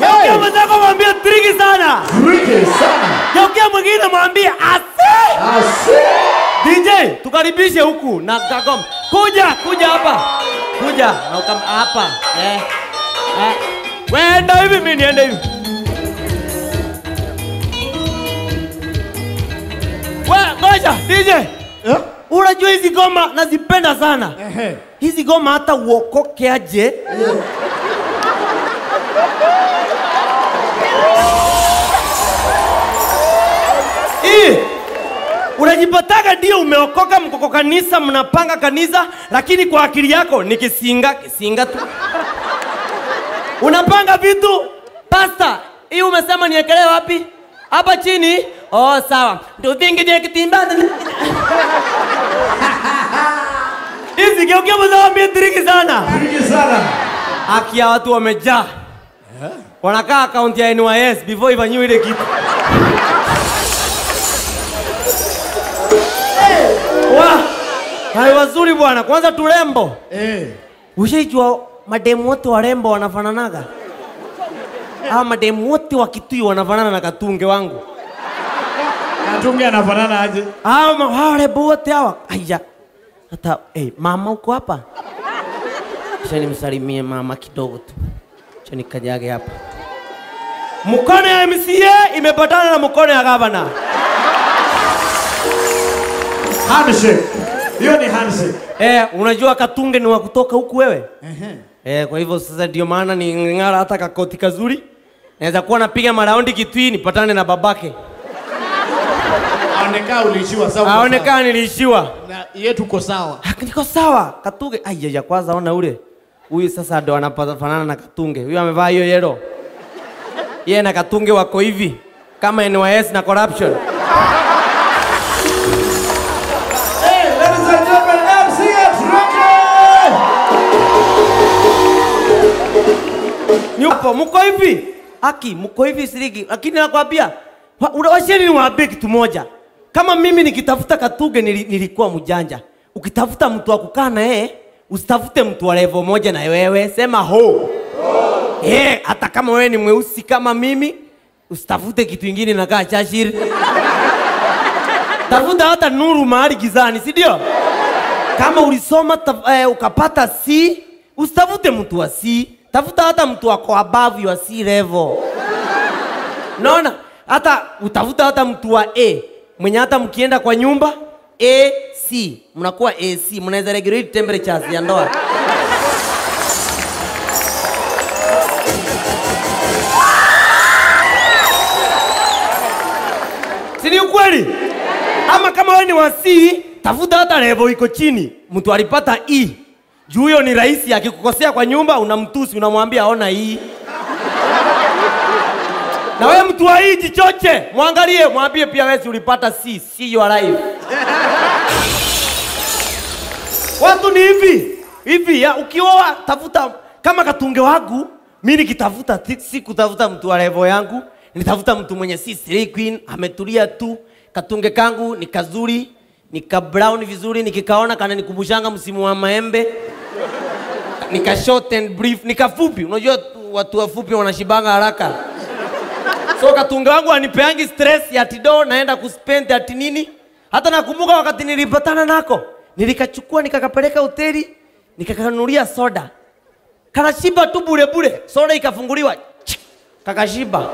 Geukia mwenzako mwambie triki sana. Triki sana. Geukia mwingine mwambie ase. Ase. DJ, tukaribishe huku na Kagom. Kuja, kuja hapa. Kuja na ukam hapa. Eh. Eh. Wenda hivi mimi niende hivi. We, ngoja, DJ. Eh? Unajua hizi goma nazipenda sana. Ehe. Hizi goma hata uokoke aje. Hii unajipataga ndio umeokoka, mkoko kanisa, mnapanga kanisa, lakini kwa akili yako ni kisinga, kisinga tu. Unapanga vitu, pasta, hii umesema niekelee wapi? Hapa chini. Oh, sawa. Ndio vingi vya kitimba. Hizi geukia mzawambie triki sana. Tricky sana. Haki ya watu wamejaa. Wanakaa akaunti ya NYS before ifanyiwe ile kitu. Hai wazuri bwana. Kwanza turembo. Eh. Ushaijua mademu wote warembo wanafananaga? Hawa mademu wote wa Kitui wanafanana na katunge wangu. Katunge anafanana aje? Ah, warembo wote hawa. Aya. Hata eh, mama uko hapa? Acha nimsalimie mama kidogo tu. Acha nikanyage hapa. Mkono ya MCA imepatana na mkono ya gavana. Handshake. Hiyo ni handshake. Eh, unajua katunge ni wa kutoka huku wewe? Ehe. Eh, kwa hivyo sasa ndio maana ni ng'ara hata kakoti kazuri. Naweza kuwa napiga maraundi Kitui nipatane na babake. Aonekana uliishiwa sawa. Aonekana niliishiwa. Na yetu uko sawa. Ah, Niko sawa. Katunge. Ai ya kwanza ona ule. Huyu sasa ndo anafanana na Katunge. Huyu amevaa hiyo yellow. Yeye na Katunge wako hivi kama NYS na corruption. Nyupo mko hivi. Aki mko hivi siriki. Lakini nakwambia washeni niwaambie kitu moja. Kama mimi nikitafuta Katuge nili, nilikuwa mjanja. Ukitafuta mtu wa kukaa na yeye, usitafute mtu wa level moja na wewe. Sema ho. Eh, hata kama wewe ni mweusi kama mimi, usitafute kitu ingine nakaa chashiri. Tafuta hata nuru mahali gizani, si ndio? Kama ulisoma eh, ukapata C, usitafute mtu wa C, tafuta hata mtu wako above your C level. Naona hata utafuta hata mtu wa A mwenye hata mkienda kwa nyumba AC, mnakuwa AC, mnaweza regulate temperatures ya ndoa. Si ni ukweli? Ama kama wewe ni wa C, tafuta hata level iko chini. Mtu alipata E. Juu huyo ni rahisi, akikukosea kwa nyumba unamtusi, unamwambia ona hii. Na wewe mtu wa hii jichoche, mwangalie, mwambie pia wewe ulipata si si your life. Watu ni hivi hivi, ya ukioa tafuta kama katunge wangu. Mimi nikitafuta si kutafuta mtu wa level yangu, nitafuta mtu mwenye si siri queen, ametulia tu. Katunge kangu ni kazuri, nika brown vizuri, nikikaona kana nikumbushanga msimu wa maembe nika short and brief, nika fupi. Unajua watu wafupi wanashibanga haraka. So katunga wangu anipeangi stress ya tido naenda kuspend ati nini. Hata nakumbuka wakati nilipatana nako, nilikachukua nikakapeleka hoteli, nikakanunulia soda. Kanashiba tu bure bure, soda ikafunguliwa. Kakashiba.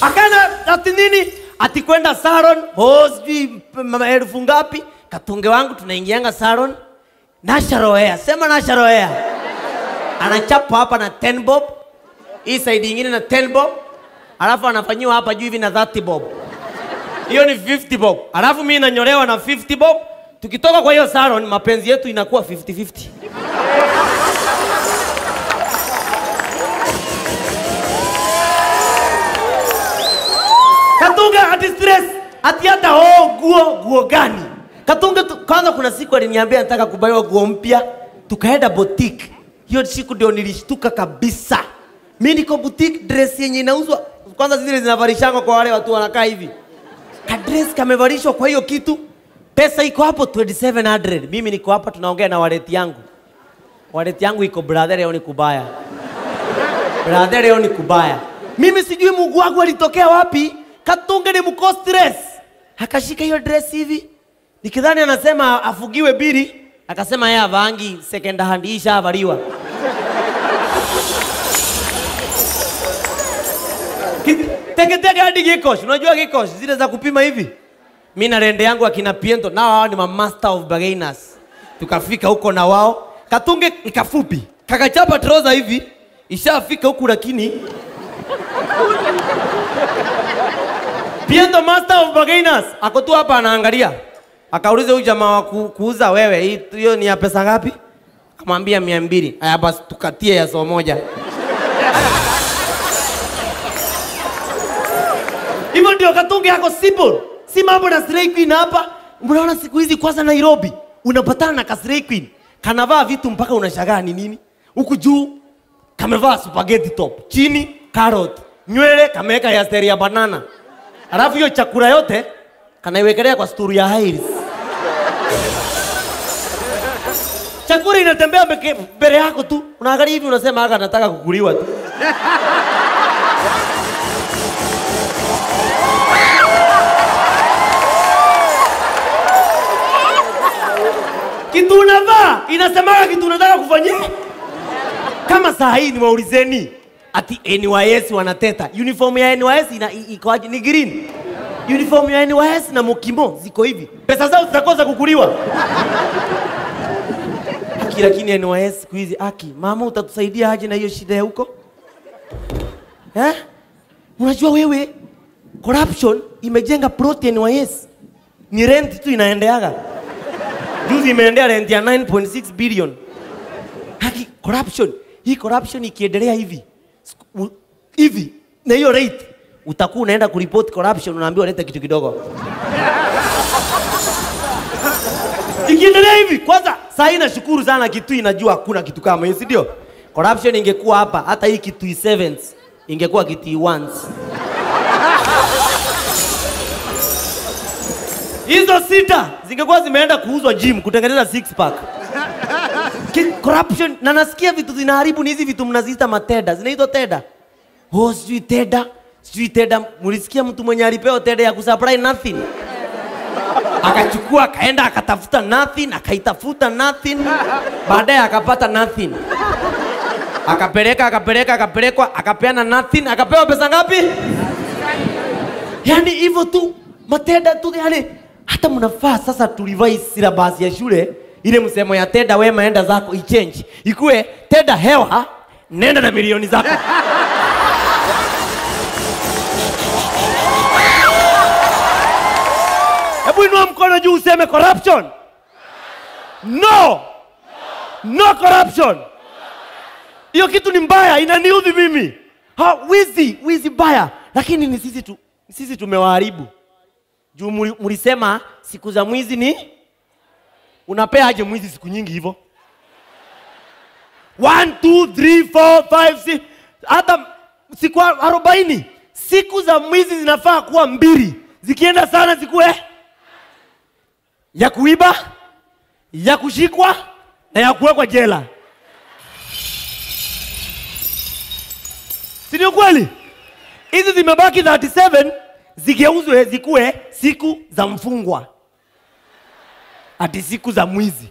Akana ati nini? Ati kwenda salon, oh sijui elfu ngapi? Katunge wangu tunaingianga salon. Hair, sema nasharoea. Anachapa hapa na 10 bob, hii saidi ingine na 10 bob, alafu anafanyiwa hapa juu hivi na 30 bob. Hiyo ni 50 bob. Alafu mimi nanyolewa na 50 bob. Tukitoka kwa hiyo salon, mapenzi yetu inakuwa 50-50. Katunga ati guo guo gani? Katunga tu, kwanza kuna siku aliniambia nataka kubaiwa nguo mpya, tukaenda boutique. Hiyo siku ndio nilishtuka kabisa. Mimi niko boutique, dress yenye inauzwa kwanza, zile zinavalishangwa kwa wale watu wanakaa hivi, ka dress kamevalishwa kwa hiyo kitu, pesa iko hapo 2700 mimi niko hapa tunaongea na waleti yangu waleti yangu iko brother, leo ni kubaya. Brother, leo ni kubaya. Mimi sijui Mungu wangu alitokea wapi, katunge ni mko stress. Akashika hiyo dress hivi, nikidhani anasema afugiwe bili, akasema yeye avangi second hand, isha avaliwa Teketeke hadi gikosh, unajua gikosh zile za kupima hivi. Mi na rende yangu akina Piento, nao hao ni ma master of beginners. Tukafika huko na wao, katunge ikafupi kafupi, kakachapa trouser hivi, ishafika huku lakini. Piento master of beginners ako tu hapa anaangalia, akauliza huyu jamaa wa kuuza wewe, hiyo ni ya pesa ngapi? Kamwambia mia mbili. Aya basi tukatie ya soo moja. Hivyo ndio katunge yako simple. Si mambo na Slay Queen hapa. Unaona siku hizi kwanza Nairobi unapatana na Stray Queen. Kanavaa vitu mpaka unashangaa ni nini. Huku juu kamevaa spaghetti top. Chini carrot. Nywele kameweka ya ya banana. Alafu hiyo chakula yote kanaiwekelea kwa sturu ya Hairs. Chakula inatembea mbele yako tu. Unaangalia hivi unasema aga, nataka kukuliwa tu. kitu unavaa inasemaga kitu unataka kufanyia. Kama saa hii niwaulizeni ati NYS wanateta, uniform ya NYS ina ikoaje? Ni green. Uniform ya NYS na Mokimo ziko hivi, pesa zao zitakosa kukuliwa. Aki, lakini NYS siku hizi aki, mama, utatusaidia aje na hiyo shida ya huko eh? Unajua wewe corruption imejenga plot NYS, ni rent tu inaendeaga juzi imeendea rent ya 9.6 billion. Haki corruption, hii corruption ikiendelea hivi hivi na hiyo rate utakuwa unaenda kuripoti corruption, unaambiwa leta kitu kidogo. Ikiendelea hivi, kwanza saa hii nashukuru sana kitu inajua hakuna kitu kama hiyo, si ndio? Corruption ingekuwa hapa, hata hii kitu 7 ingekuwa kitu ones. hizo sita zingekuwa zimeenda kuuzwa gym kutengeneza six pack. Corruption na nasikia vitu zinaharibu ni hizi vitu mnaziita mateda, zinaitwa teda. Oh, sijui teda, sijui teda. Mulisikia mtu mwenye alipewa teda ya kusupply nothing, akachukua akaenda akatafuta nothing, akaitafuta nothing, baadaye akapata nothing, akapeleka akapeleka akapelekwa akapeana nothing, akapewa pesa ngapi? yani hivyo tu mateda tu yani hata mnafaa sasa tulivai syllabus ya shule ile msemo ya teda wema enda zako ichange. Ikuwe teda hewa nenda na milioni zako hebu inua mkono juu useme corruption. No. No corruption. Hiyo kitu ni mbaya inaniudhi mimi. Ha, wizi wizi mbaya. Lakini ni sisi tu sisi tumewaharibu. Juu mlisema siku za mwizi ni unapea aje mwizi siku nyingi hivyo 1 2 3 4 5 6 hata siku arobaini siku za mwizi zinafaa kuwa mbili. Zikienda sana zikuwe ya kuiba ya kushikwa na ya kuwekwa jela. Si kweli hizi zimebaki 37 zigeuzwe zikuwe siku za mfungwa. Ati siku za mwizi.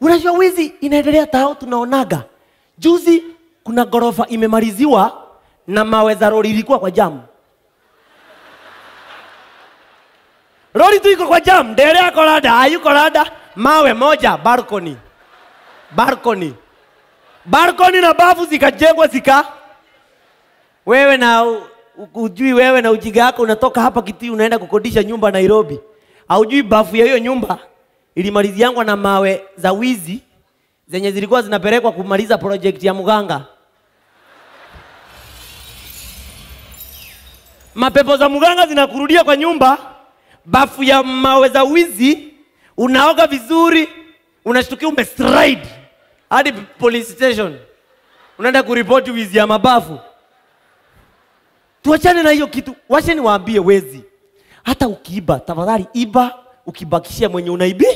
Unajua wizi inaendelea tao tunaonaga. Juzi kuna gorofa imemaliziwa na mawe za lori ilikuwa kwa jamu lori tu iko kwa jam ndere yako rada hayuko rada mawe moja balcony balcony balcony na bafu zikajengwa zika. Wewe na ujui wewe na ujiga yako unatoka hapa Kitui unaenda kukodisha nyumba Nairobi, haujui bafu ya hiyo nyumba? Ilimaliziangwa na mawe za wizi zenye zilikuwa zinapelekwa kumaliza project ya mganga. Mapepo za mganga zinakurudia kwa nyumba, bafu ya mawe za wizi, unaoga vizuri, unashtukia umestride hadi police station, unaenda kuripoti wizi ya mabafu. Tuachane na hiyo kitu, wache niwaambie wezi, hata ukiiba, tafadhali iba ukibakishia mwenye unaibi.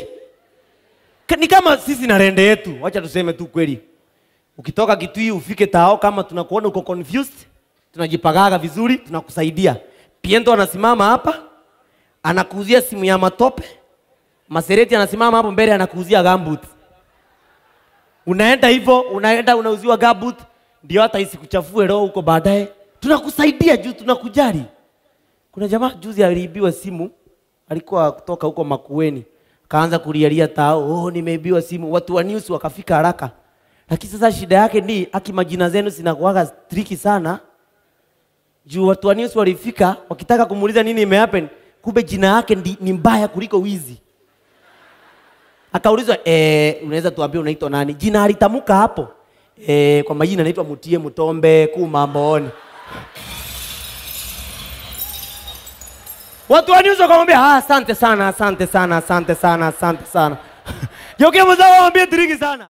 Ni kama sisi na rende yetu, wacha tuseme tu kweli, ukitoka Kitui ufike Tao, kama tunakuona uko confused, tunajipagaga vizuri, tunakusaidia. Piendo anasimama hapa anakuuzia simu ya matope, Masereti anasimama hapo mbele anakuuzia gambut. Unaenda hivyo, unaenda unauziwa gambut, ndio hata isikuchafue roho huko baadaye. Tunakusaidia juu tunakujali. Kuna jamaa juzi aliibiwa simu, alikuwa kutoka huko Makueni, kaanza kulialia Tao, oh, nimeibiwa simu. Watu wa news wakafika haraka, lakini sasa shida yake ni aki, majina zenu zinakuwaga triki sana juu watu wa news walifika wakitaka kumuuliza nini imehappen, kumbe jina yake ni mbaya kuliko wizi. Akaulizwa eh, unaweza tuambie unaitwa nani? Jina alitamka hapo eh, kwa majina naitwa Mutie Mutombe Kumamboni. Watu wa news ah, asante sana, asante sana, asante sana, asante sana. Geukia mwenzao waambie triki sana.